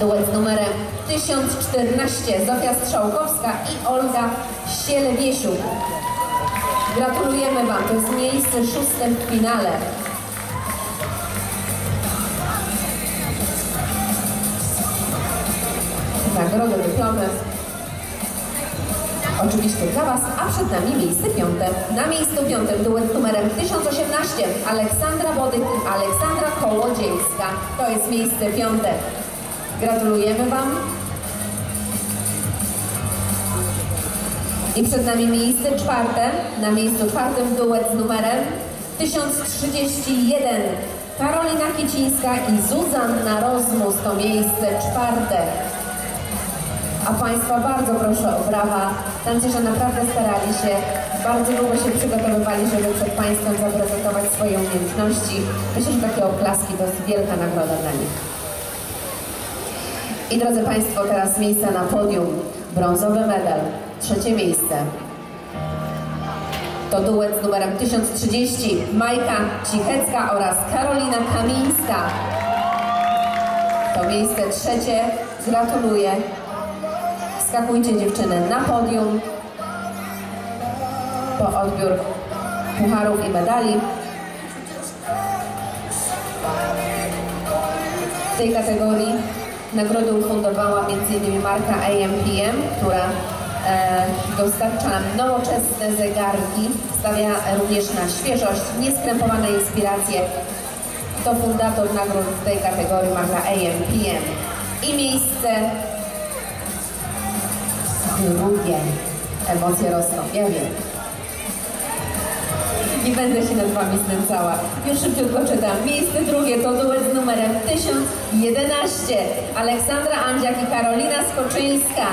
duet z numerem 1014 Zofia Strzałkowska i Olga Sielewiesiuk. Gratulujemy Wam, to jest miejsce szóste w finale. Nagrody, dyplomy. Oczywiście dla Was, a przed nami miejsce piąte. Na miejscu piątym duet numerem 1018 Aleksandra Bodyk i Aleksandra Kołodziejska. To jest miejsce piąte. Gratulujemy Wam. I przed nami miejsce czwarte. Na miejscu czwartym duet z numerem 1031 Karolina Kiecińska i Zuzanna Rozmus. To miejsce czwarte. A Państwa bardzo proszę o brawa. Tancerze naprawdę starali się, bardzo długo się przygotowywali, żeby przed Państwem zaprezentować swoje umiejętności. Myślę, że takie oklaski to jest wielka nagroda dla nich. I drodzy Państwo, teraz miejsca na podium. Brązowy medal, trzecie miejsce. To duet z numerem 1030 Majka Cichecka oraz Karolina Kamińska. To miejsce trzecie. Gratuluję. Skakujcie dziewczyny na podium po odbiór pucharów i medali. W tej kategorii nagrodę ufundowała m.in. marka AMPM, która e, dostarcza nam nowoczesne zegarki, stawia również na świeżość, nieskrępowane inspiracje. To fundator nagród tej kategorii marka AMPM. I miejsce drugie. Emocje rosną, ja wiem. Nie będę się nad Wami znęcała. Już szybciutko czytam. Miejsce drugie to duet z numerem 1011. Aleksandra Andziak i Karolina Skoczyńska.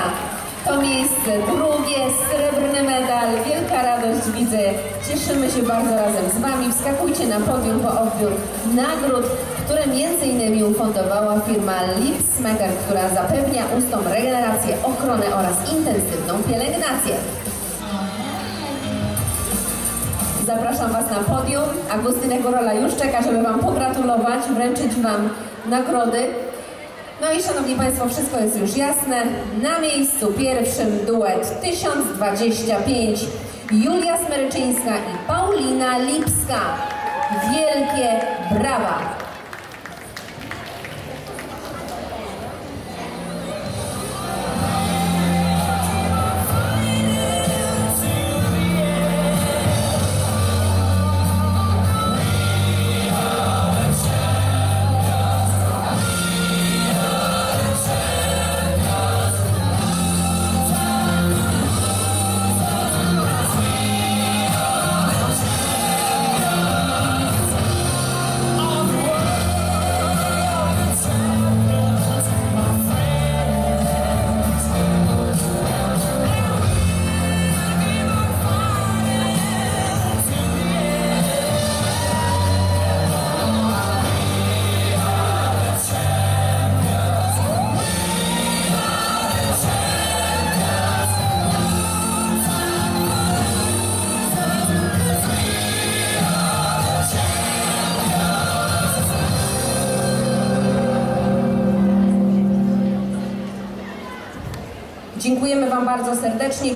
To miejsce drugie, srebrny medal, wielka radość widzę. Cieszymy się bardzo razem z Wami. Wskakujcie na podium po odbiór nagród, które innymi ufundowała firma Lipsmaker, która zapewnia ustom regenerację, ochronę oraz intensywną pielęgnację. Zapraszam Was na podium. Agustyna Gorola już czeka, żeby Wam pogratulować, wręczyć Wam nagrody. No i Szanowni Państwo, wszystko jest już jasne. Na miejscu pierwszym duet 1025 Julia Smeryczyńska i Paulina Lipska. Wielkie brawa! Dziękujemy Wam bardzo serdecznie.